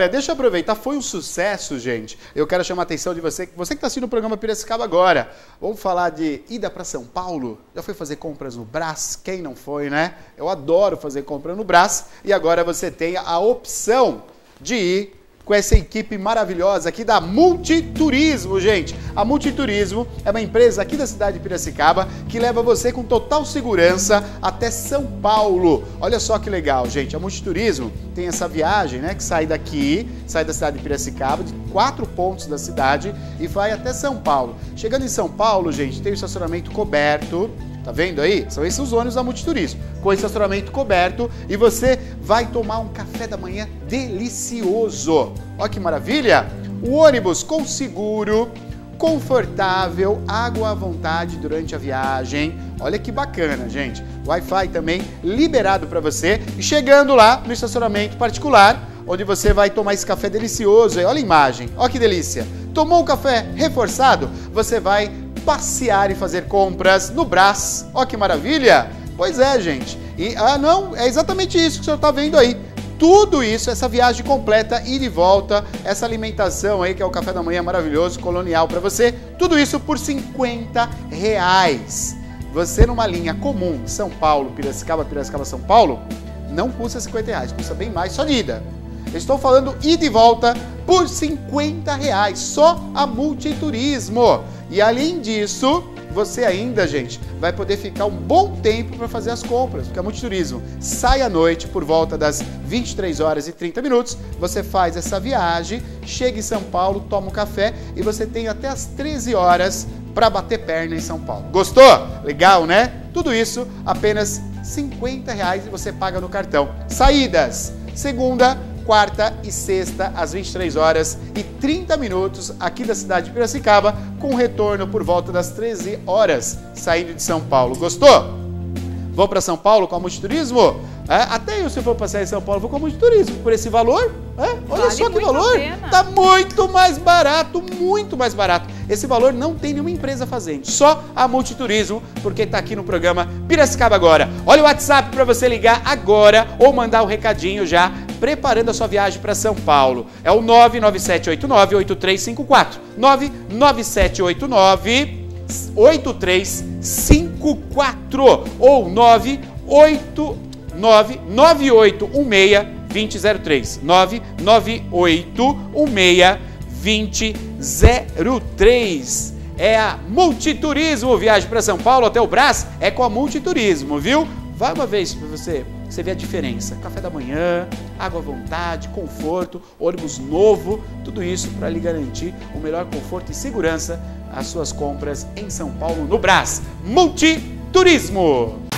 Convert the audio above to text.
É, deixa eu aproveitar, foi um sucesso, gente. Eu quero chamar a atenção de você, você que está assistindo o programa Piracicaba agora. Vamos falar de ida para São Paulo? Já foi fazer compras no Brás? Quem não foi, né? Eu adoro fazer compra no Brás e agora você tem a opção de ir com essa equipe maravilhosa aqui da Multiturismo, gente. A Multiturismo é uma empresa aqui da cidade de Piracicaba que leva você com total segurança até São Paulo. Olha só que legal, gente. A Multiturismo tem essa viagem, né, que sai daqui, sai da cidade de Piracicaba, de quatro pontos da cidade e vai até São Paulo. Chegando em São Paulo, gente, tem o estacionamento coberto, Tá vendo aí? São esses os ônibus da Multiturismo, com estacionamento coberto e você vai tomar um café da manhã delicioso. Olha que maravilha! O ônibus com seguro, confortável, água à vontade durante a viagem. Olha que bacana, gente. Wi-Fi também liberado para você. E chegando lá no estacionamento particular, onde você vai tomar esse café delicioso. Olha a imagem, olha que delícia. Tomou um café reforçado? Você vai passear e fazer compras no Brás. Ó que maravilha! Pois é, gente. E ah, não, é exatamente isso que o senhor está vendo aí. Tudo isso, essa viagem completa, e volta, essa alimentação aí que é o café da manhã maravilhoso, colonial para você, tudo isso por 50 reais. Você numa linha comum, São Paulo, Piracicaba, Piracicaba, São Paulo, não custa 50 reais, custa bem mais, só de ida. Estou falando ida e volta por 50 reais, só a Multiturismo. E além disso, você ainda, gente, vai poder ficar um bom tempo para fazer as compras, porque a Multiturismo sai à noite por volta das 23 horas e 30 minutos, você faz essa viagem, chega em São Paulo, toma um café e você tem até as 13 horas para bater perna em São Paulo. Gostou? Legal, né? Tudo isso apenas 50 reais e você paga no cartão. Saídas, segunda, quarta e sexta, às 23 horas e 30 minutos, aqui da cidade de Piracicaba, com retorno por volta das 13 horas, saindo de São Paulo. Gostou? Vou para São Paulo com a Multiturismo? É, até eu, se for passear em São Paulo, vou com a Multiturismo. Por esse valor, é, olha vale só que valor. Tá muito mais barato, muito mais barato. Esse valor não tem nenhuma empresa fazendo, só a Multiturismo, porque está aqui no programa Piracicaba Agora. Olha o WhatsApp para você ligar agora ou mandar o um recadinho já preparando a sua viagem para São Paulo. É o 99789-8354. 99789-8354 ou 989-9816-2003. 99816-2003. É a Multiturismo. Viagem para São Paulo até o Brás é com a Multiturismo, viu? Vai uma vez para você você vê a diferença. Café da manhã, água à vontade, conforto, ônibus novo, tudo isso para lhe garantir o melhor conforto e segurança às suas compras em São Paulo, no Brás. Multiturismo!